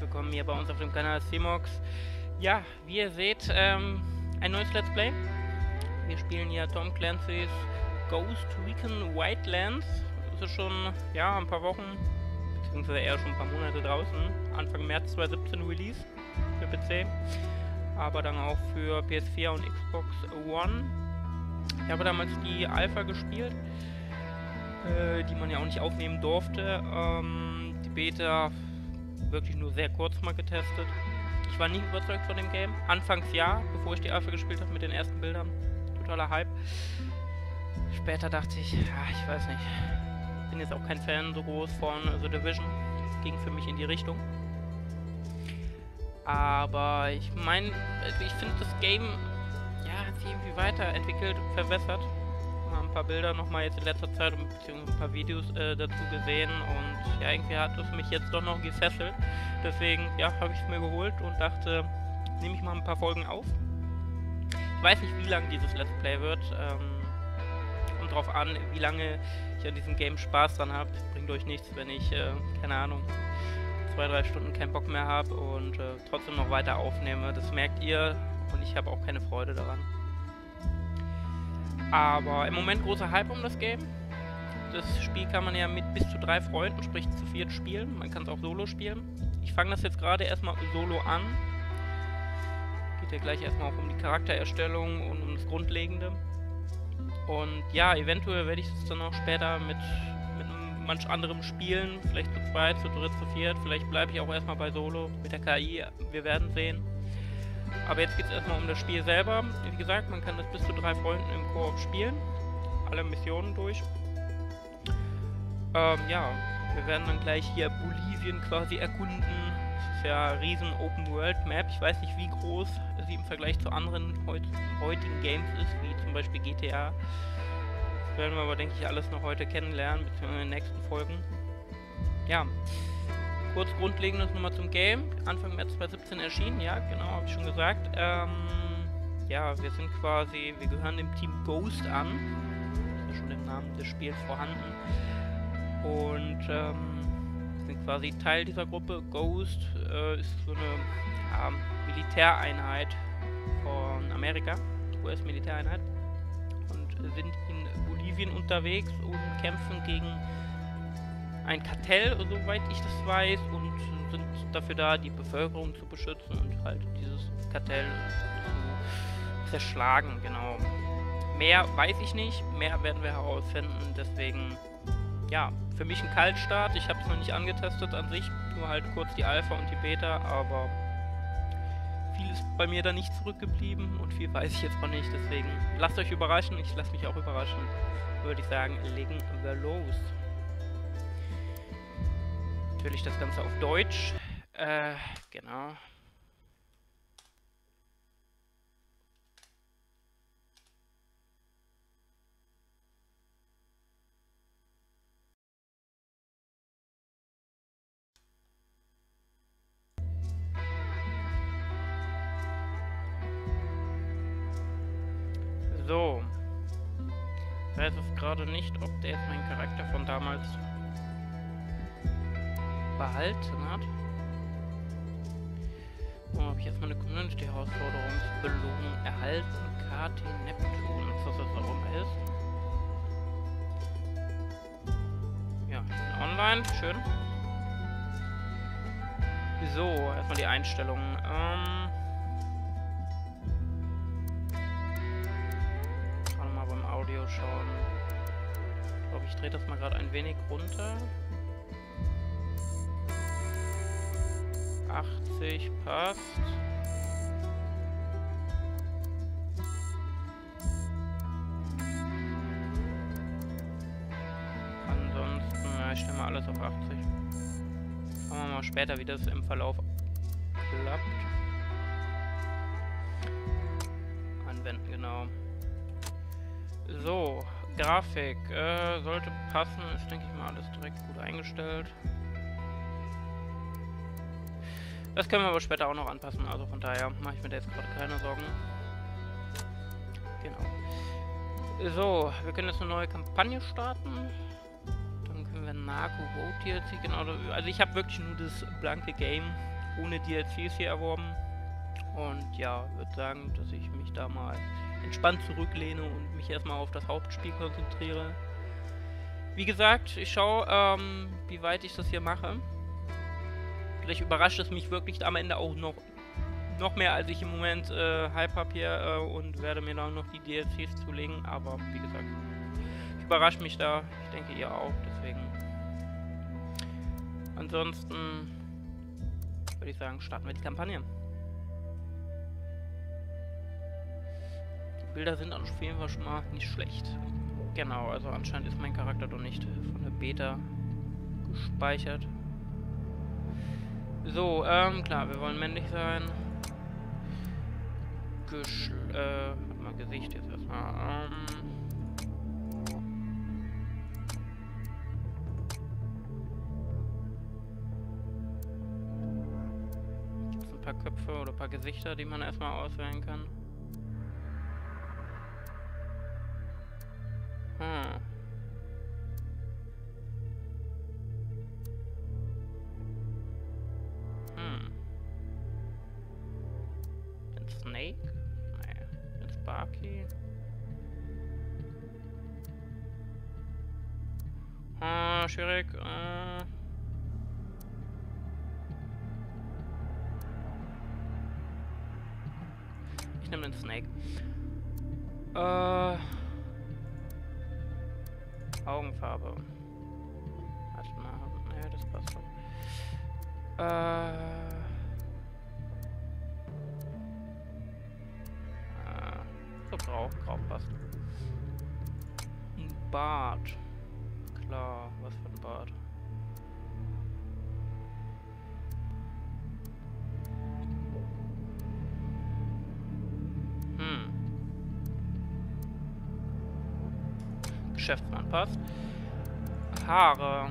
willkommen hier bei uns auf dem Kanal Simox. Ja, wie ihr seht, ähm, ein neues Let's Play. Wir spielen hier Tom Clancy's Ghost Recon Wildlands. Das ist schon, ja, ein paar Wochen, beziehungsweise eher schon ein paar Monate draußen. Anfang März 2017 Release für PC, aber dann auch für PS4 und Xbox One. Ich habe damals die Alpha gespielt, äh, die man ja auch nicht aufnehmen durfte. Ähm, die Beta wirklich nur sehr kurz mal getestet. Ich war nie überzeugt von dem Game. Anfangs ja, bevor ich die Alpha gespielt habe mit den ersten Bildern. Totaler Hype. Später dachte ich, ja, ich weiß nicht. Bin jetzt auch kein Fan so groß von The Division. Ging für mich in die Richtung. Aber ich meine, also ich finde das Game, ja, hat sich irgendwie weiterentwickelt, verbessert mal ein paar Bilder nochmal jetzt in letzter Zeit beziehungsweise ein paar Videos äh, dazu gesehen und ja, irgendwie hat es mich jetzt doch noch gefesselt. Deswegen, ja, habe ich es mir geholt und dachte, nehme ich mal ein paar Folgen auf. Ich weiß nicht, wie lang dieses Let's Play wird. Ähm, kommt drauf an, wie lange ich an diesem Game Spaß dran habe. Bringt euch nichts, wenn ich, äh, keine Ahnung, zwei, drei Stunden keinen Bock mehr habe und äh, trotzdem noch weiter aufnehme. Das merkt ihr und ich habe auch keine Freude daran. Aber im Moment großer Hype um das Game. Das Spiel kann man ja mit bis zu drei Freunden, sprich zu viert spielen. Man kann es auch solo spielen. Ich fange das jetzt gerade erstmal solo an. Geht ja gleich erstmal auch um die Charaktererstellung und um das Grundlegende. Und ja, eventuell werde ich es dann auch später mit, mit manch anderem spielen. Vielleicht zu zweit, zu dritt, zu viert. Vielleicht bleibe ich auch erstmal bei Solo mit der KI. Wir werden sehen. Aber jetzt geht es erstmal um das Spiel selber. Wie gesagt, man kann das bis zu drei Freunden im Koop spielen. Alle Missionen durch. Ähm, ja, wir werden dann gleich hier Bolivien quasi erkunden. Das ist ja eine riesen Open-World-Map. Ich weiß nicht, wie groß sie im Vergleich zu anderen heut heutigen Games ist, wie zum Beispiel GTA. Das werden wir aber, denke ich, alles noch heute kennenlernen, beziehungsweise in den nächsten Folgen. Ja, kurz Grundlegendes nochmal zum Game. Anfang März 2017 erschienen, ja, genau, habe ich schon gesagt. Ähm, ja, wir sind quasi, wir gehören dem Team Ghost an. Das ist schon im Namen des Spiels vorhanden. Und ähm, sind quasi Teil dieser Gruppe. Ghost äh, ist so eine ja, Militäreinheit von Amerika, US-Militäreinheit. Und sind in Bolivien unterwegs und kämpfen gegen ein Kartell, soweit ich das weiß, und sind dafür da, die Bevölkerung zu beschützen und halt dieses Kartell zu zerschlagen, genau. Mehr weiß ich nicht, mehr werden wir herausfinden, deswegen, ja, für mich ein Kaltstart. Ich habe es noch nicht angetestet an sich, nur halt kurz die Alpha und die Beta, aber viel ist bei mir da nicht zurückgeblieben und viel weiß ich jetzt noch nicht, deswegen lasst euch überraschen, ich lasse mich auch überraschen, würde ich sagen, legen wir los natürlich das Ganze auf Deutsch. Äh, genau. So. Ich weiß es gerade nicht, ob der jetzt meinen Charakter von damals behalten hat. Oh, habe ich erstmal eine Community-Herausforderungsbelohnung erhalten. KT Neptun, was das auch immer ist. Ja, online, schön. So, erstmal die Einstellungen. Ähm, kann mal beim Audio schauen. Ich glaube, ich drehe das mal gerade ein wenig runter. 80 passt. Ansonsten, ja, ich stelle mal alles auf 80. Schauen wir mal später, wie das im Verlauf klappt. Anwenden, genau. So, Grafik äh, sollte passen. Ist, denke ich mal, alles direkt gut eingestellt. Das können wir aber später auch noch anpassen, also von daher mache ich mir da jetzt gerade keine Sorgen. Genau. So, wir können jetzt eine neue Kampagne starten. Dann können wir Narco Vote DLC, genau. Also ich habe wirklich nur das blanke Game ohne DLCs hier erworben. Und ja, würde sagen, dass ich mich da mal entspannt zurücklehne und mich erstmal auf das Hauptspiel konzentriere. Wie gesagt, ich schaue, ähm, wie weit ich das hier mache. Vielleicht überrascht es mich wirklich am Ende auch noch noch mehr, als ich im Moment äh, Hype habe hier äh, und werde mir dann noch die DLCs zulegen. Aber wie gesagt, ich überrasche mich da. Ich denke ihr auch, deswegen. Ansonsten würde ich sagen, starten wir die Kampagne. Die Bilder sind auf jeden Fall schon mal nicht schlecht. Genau, also anscheinend ist mein Charakter doch nicht von der Beta gespeichert. So, ähm, klar, wir wollen männlich sein. Geschl... äh, mal Gesicht jetzt erstmal, ähm... Gibt's ein paar Köpfe oder ein paar Gesichter, die man erstmal auswählen kann? Snake? Nee. Ein Sparky? Ah, schwierig. Äh. Ich nehme den Snake. Äh. Bart. Klar, was für ein Bart. Hm. Geschäftsmann passt. Haare.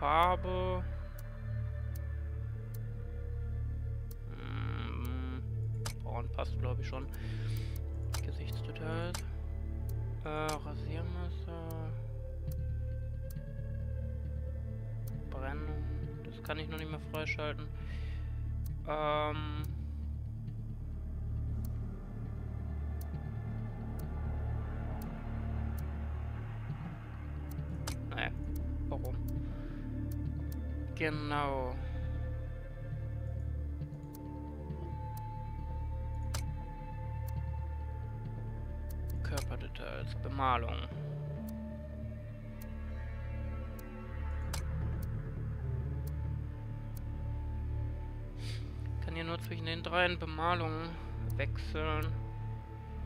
Haarfarbe. Hm, Braun passt glaube ich schon. Gesichtsdetails. Äh, Rasiermesser. Brennung. Das kann ich noch nicht mehr freischalten. Ähm. Genau. Körperdetails, Bemalung. Kann hier nur zwischen den dreien Bemalungen wechseln.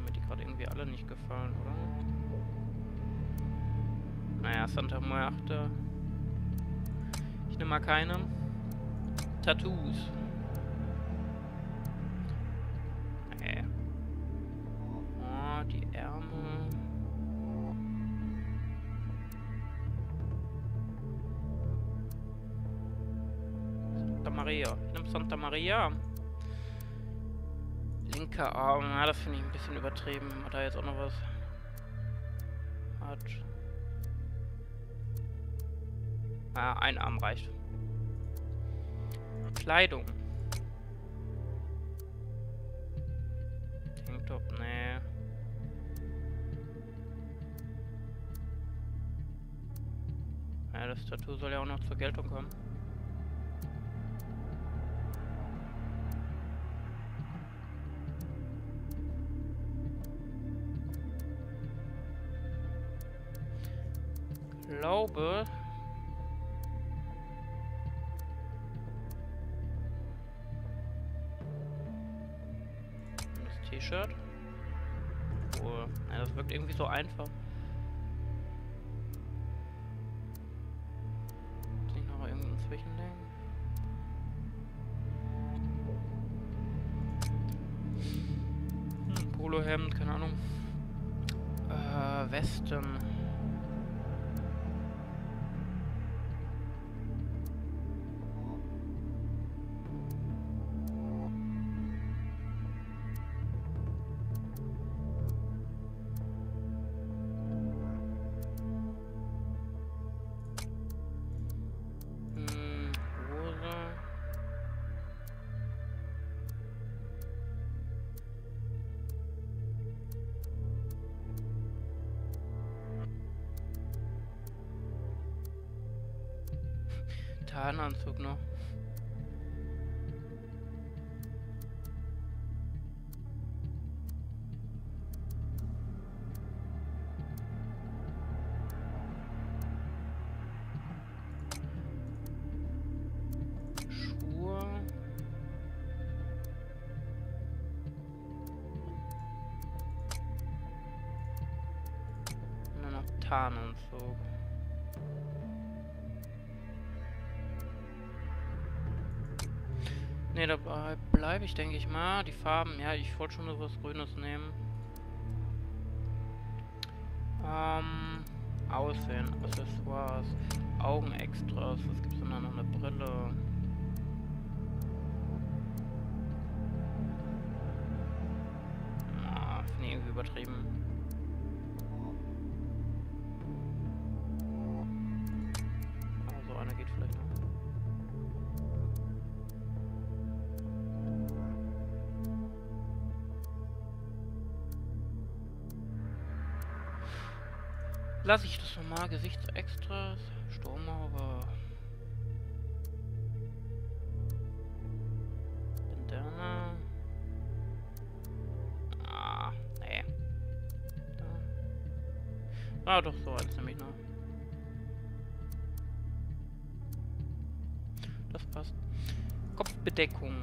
Mir die gerade irgendwie alle nicht gefallen, oder? Naja, Santa Muerte. Ich nehme mal keine. Tattoos. Nee. Oh, die Ärmel. Santa Maria. Ich nehme Santa Maria. Linker Arm. Ja, das finde ich ein bisschen übertrieben. Hat er jetzt auch noch was? Hat. Ah, ein Arm reicht. Kleidung. Tanktop, nee. Ja, das Tattoo soll ja auch noch zur Geltung kommen. Glaube. Polohemd, keine Ahnung. Äh, Westen. Tarnanzug. Ne, dabei bleibe ich, denke ich mal. Die Farben, ja, ich wollte schon was Grünes nehmen. Ähm, Aussehen, Accessoires, Augenextras, was gibt's denn da noch? Eine Brille. Ah, finde ich irgendwie übertrieben. Lasse ich das nochmal. Gesichtsextras. Sturmhaube. Bandana. Ah, nee. Da. Ah, doch, so eins nämlich noch. Das passt. Kopfbedeckung.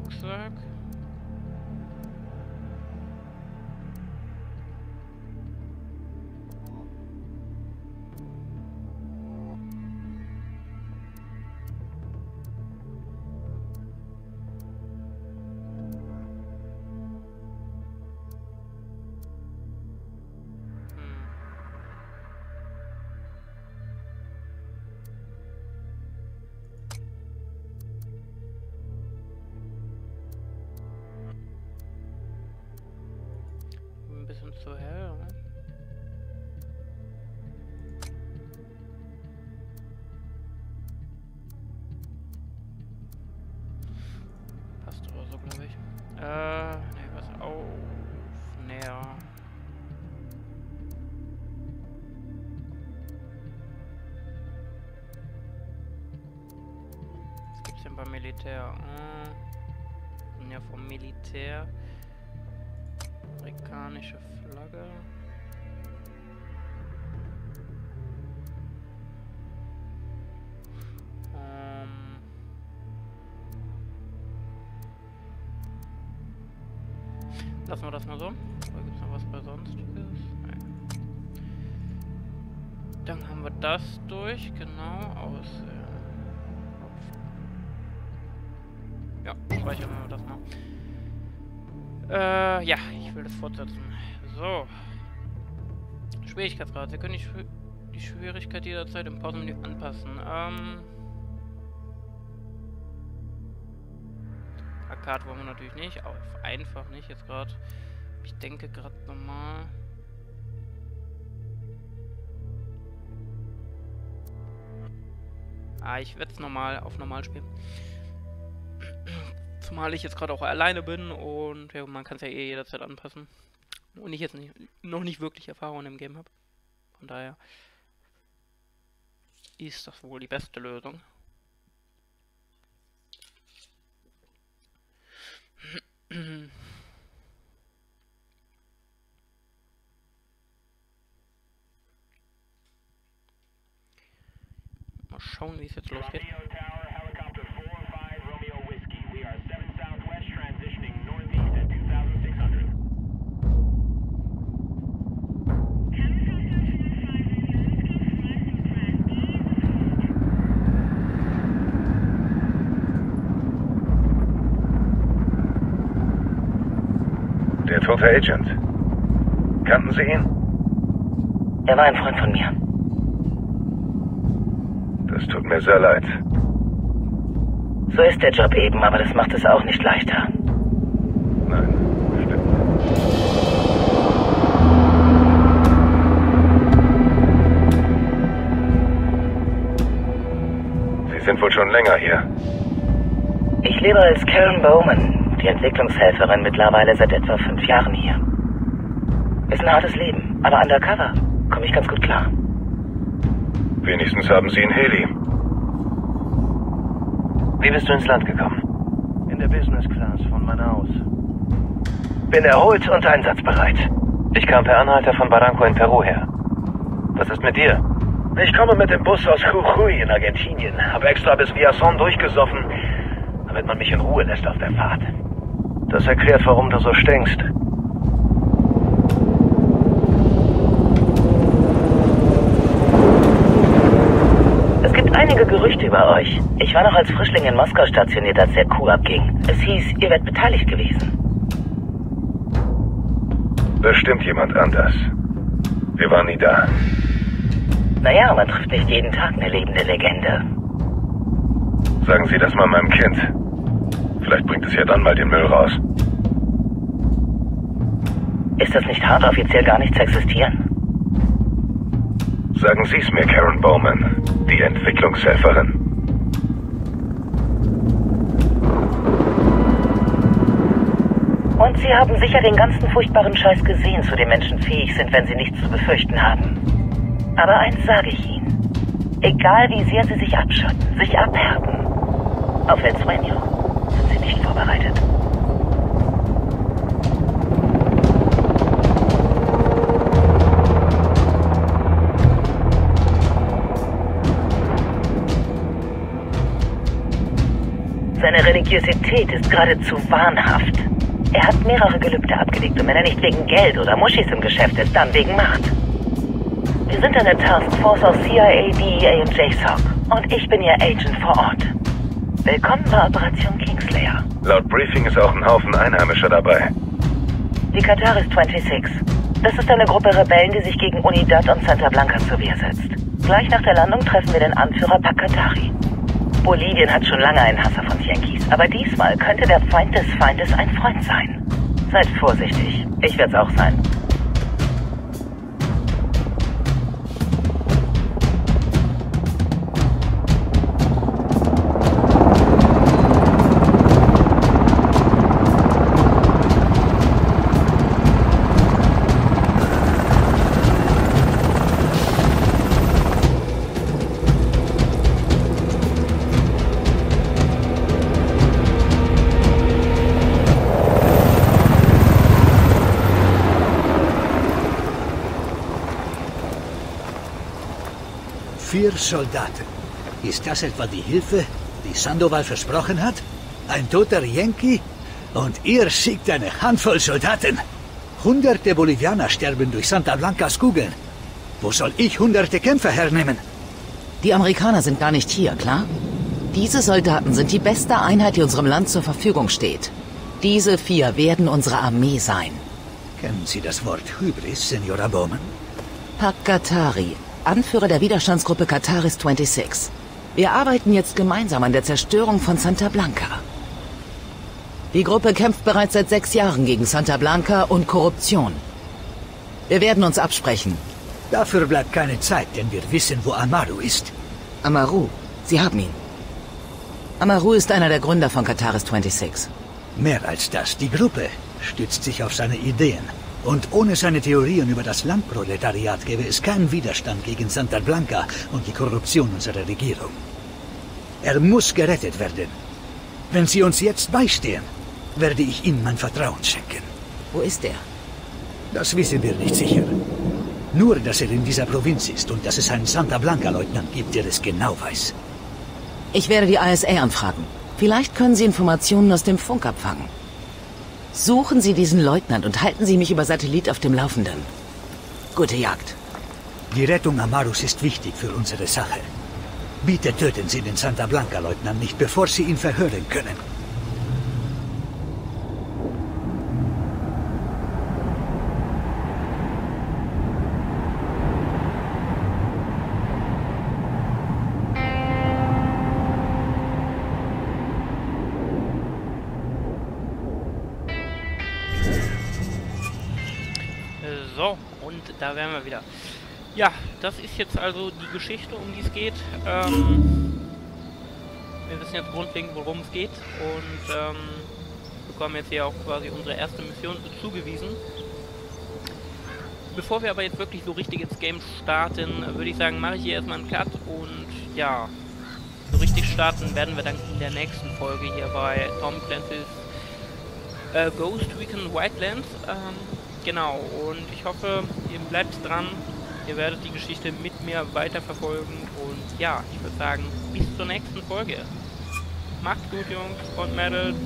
Rucksack. Beim Militär? Äh, ja, vom Militär. Amerikanische Flagge. Ähm Lassen wir das mal so. Oder gibt es noch was bei sonstiges? Nein. Dann haben wir das durch, genau, aus. Speichern wir das mal. Äh, ja, ich will das fortsetzen. So. Schwierigkeitsgrad. Sie können die, Schw die Schwierigkeit jederzeit im Pausenmenü anpassen. Ähm. Arcade wollen wir natürlich nicht. Auf einfach nicht jetzt gerade. Ich denke gerade normal. Ah, ich werde es normal auf normal spielen. Zumal ich jetzt gerade auch alleine bin und ja, man kann es ja eh jederzeit anpassen. Und ich jetzt nicht, noch nicht wirklich Erfahrung im Game habe. Von daher ist das wohl die beste Lösung. Mal schauen, wie es jetzt losgeht. der tote Agent. Kannten Sie ihn? Er war ein Freund von mir. Das tut mir sehr leid. So ist der Job eben, aber das macht es auch nicht leichter. Nein, stimmt. Sie sind wohl schon länger hier. Ich lebe als Karen Bowman, die Entwicklungshelferin, mittlerweile seit etwa fünf Jahren hier. Ist ein hartes Leben, aber undercover komme ich ganz gut klar. Wenigstens haben Sie einen Heli. Wie bist du ins Land gekommen? In der Business Class von Manaus. Bin erholt und einsatzbereit. Ich kam per Anhalter von Barranco in Peru her. Was ist mit dir? Ich komme mit dem Bus aus Jujuy in Argentinien. Habe extra bis Villazón durchgesoffen, damit man mich in Ruhe lässt auf der Fahrt. Das erklärt, warum du so stinkst. Es gibt einige Gerüchte über euch. Ich war noch als Frischling in Moskau stationiert, als der Coup abging. Es hieß, ihr werdet beteiligt gewesen. Bestimmt jemand anders. Wir waren nie da. Naja, man trifft nicht jeden Tag eine lebende Legende. Sagen Sie das mal meinem Kind. Vielleicht bringt es ja dann mal den Müll raus. Ist das nicht hart, offiziell gar nicht zu existieren? Sagen Sie es mir, Karen Bowman, die Entwicklungshelferin. Und Sie haben sicher den ganzen furchtbaren Scheiß gesehen, zu dem Menschen fähig sind, wenn sie nichts zu befürchten haben. Aber eins sage ich Ihnen. Egal wie sehr Sie sich abschotten, sich abhärten, auf El Sueño sind Sie nicht vorbereitet. Seine Religiosität ist geradezu wahnhaft. Er hat mehrere Gelübde abgelegt und wenn er nicht wegen Geld oder Muschis im Geschäft ist, dann wegen Macht. Wir sind eine Taskforce aus CIA, DEA und JSOC und ich bin Ihr Agent vor Ort. Willkommen bei Operation Kingslayer. Laut Briefing ist auch ein Haufen Einheimischer dabei. Die Kataris 26. Das ist eine Gruppe Rebellen, die sich gegen Unidad und Santa Blanca zur Wehr setzt. Gleich nach der Landung treffen wir den Anführer Pakatari. Bolivien hat schon lange einen Hasser von Yankees, aber diesmal könnte der Feind des Feindes ein Freund sein. Seid vorsichtig. Ich werd's auch sein. Soldaten. Ist das etwa die Hilfe, die Sandoval versprochen hat? Ein toter Yankee? Und ihr schickt eine Handvoll Soldaten? Hunderte Bolivianer sterben durch Santa Blancas Kugeln. Wo soll ich hunderte Kämpfer hernehmen? Die Amerikaner sind gar nicht hier, klar? Diese Soldaten sind die beste Einheit, die unserem Land zur Verfügung steht. Diese vier werden unsere Armee sein. Kennen Sie das Wort Hybris, Senora Bowman? Pakatari, Anführer der Widerstandsgruppe Kataris 26. Wir arbeiten jetzt gemeinsam an der Zerstörung von Santa Blanca. Die Gruppe kämpft bereits seit sechs Jahren gegen Santa Blanca und Korruption. Wir werden uns absprechen. Dafür bleibt keine Zeit, denn wir wissen, wo Amaru ist. Amaru, Sie haben ihn. Amaru ist einer der Gründer von Kataris 26. Mehr als das, die Gruppe stützt sich auf seine Ideen. Und ohne seine Theorien über das Landproletariat gäbe es keinen Widerstand gegen Santa Blanca und die Korruption unserer Regierung. Er muss gerettet werden. Wenn Sie uns jetzt beistehen, werde ich ihm mein Vertrauen schenken. Wo ist er? Das wissen wir nicht sicher. Nur, dass er in dieser Provinz ist und dass es einen Santa Blanca-Leutnant gibt, der es genau weiß. Ich werde die ISA anfragen. Vielleicht können Sie Informationen aus dem Funk abfangen. Suchen Sie diesen Leutnant und halten Sie mich über Satellit auf dem Laufenden. Gute Jagd. Die Rettung Amarus ist wichtig für unsere Sache. Bitte töten Sie den Santa Blanca-Leutnant nicht, bevor Sie ihn verhören können. Da wären wir wieder. Ja, das ist jetzt also die Geschichte, um die es geht. Ähm, wir wissen jetzt grundlegend, worum es geht und ähm, bekommen jetzt hier auch quasi unsere erste Mission zugewiesen. Bevor wir aber jetzt wirklich so richtig ins Game starten, würde ich sagen, mache ich hier erstmal einen Cut und ja, so richtig starten werden wir dann in der nächsten Folge hier bei Tom Clancy's äh, Ghost Recon Wildlands. Ähm, genau, und ich hoffe, ihr bleibt dran, ihr werdet die Geschichte mit mir weiterverfolgen und ja, ich würde sagen, bis zur nächsten Folge. Macht's gut, Jungs und Mädels.